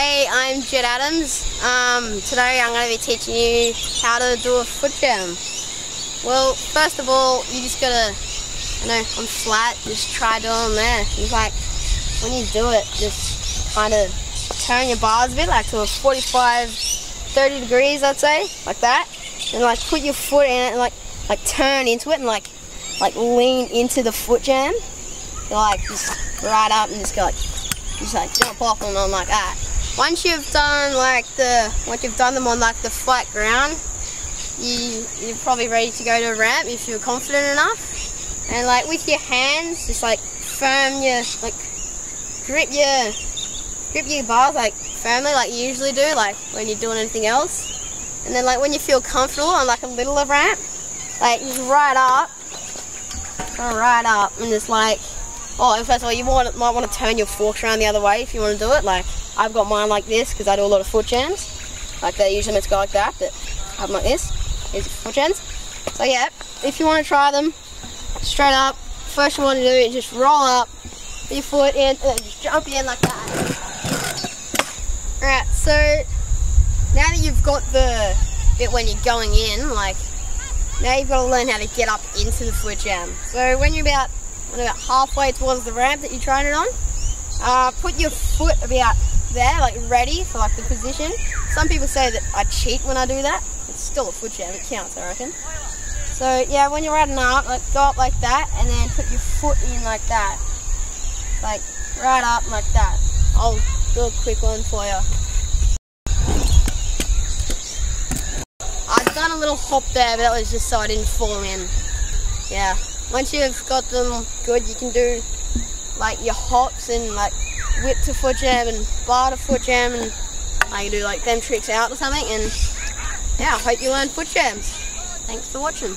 Hey, I'm Jed Adams. Um, today I'm going to be teaching you how to do a foot jam. Well, first of all, you just gotta, you know, on flat, just try doing there. It's like, when you do it, just kind of turn your bars a bit, like to a 45, 30 degrees, I'd say, like that. And like put your foot in it and like, like turn into it and like, like lean into the foot jam. like just right up and just go like, just like jump off and on like that. Once you've done like the, once you've done them on like the flat ground, you, you're probably ready to go to a ramp if you're confident enough. And like with your hands, just like firm your, like grip your, grip your bars like firmly like you usually do, like when you're doing anything else. And then like when you feel comfortable on like a little ramp, like just right up, right up and just like, oh, first of all, you want, might want to turn your forks around the other way if you want to do it. Like I've got mine like this because I do a lot of foot jams. Like they usually meant to go like that, but I have like this. Here's foot jams. So yeah, if you want to try them, straight up, first you want to do is just roll up, your foot in, and then just jump in like that. Alright, so now that you've got the bit when you're going in, like now you've got to learn how to get up into the foot jam. So when you're about about halfway towards the ramp that you're trying it on, uh, put your foot about there, like ready for like the position. Some people say that I cheat when I do that. It's still a foot jam, it counts, I reckon. So yeah, when you're riding up, like go up like that, and then put your foot in like that, like right up like that. I'll do a quick one for you. I've done a little hop there, but that was just so I didn't fall in. Yeah once you've got them good, you can do like your hops and like whip to foot jam and bar to foot jam and like can do like them tricks out or something and yeah, I hope you learn foot jams. Thanks for watching.